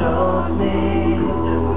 told me